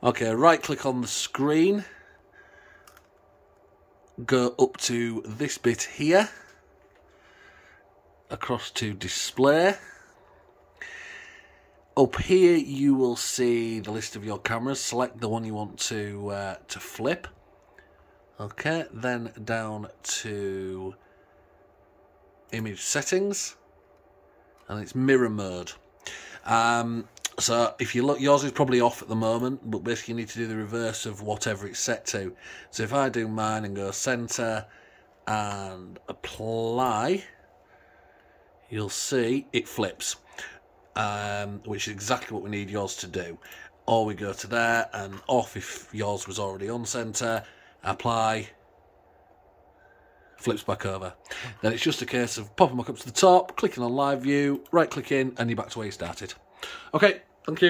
Okay, right click on the screen. Go up to this bit here. Across to display. Up here you will see the list of your cameras. Select the one you want to uh, to flip. Okay, then down to image settings and it's mirror mode. Um, so if you look, yours is probably off at the moment, but basically you need to do the reverse of whatever it's set to. So if I do mine and go center and apply, you'll see it flips, um, which is exactly what we need yours to do. Or we go to there and off if yours was already on center, apply, flips back over. Then it's just a case of popping back up to the top, clicking on live view, right click in, and you're back to where you started. Okay, thank you.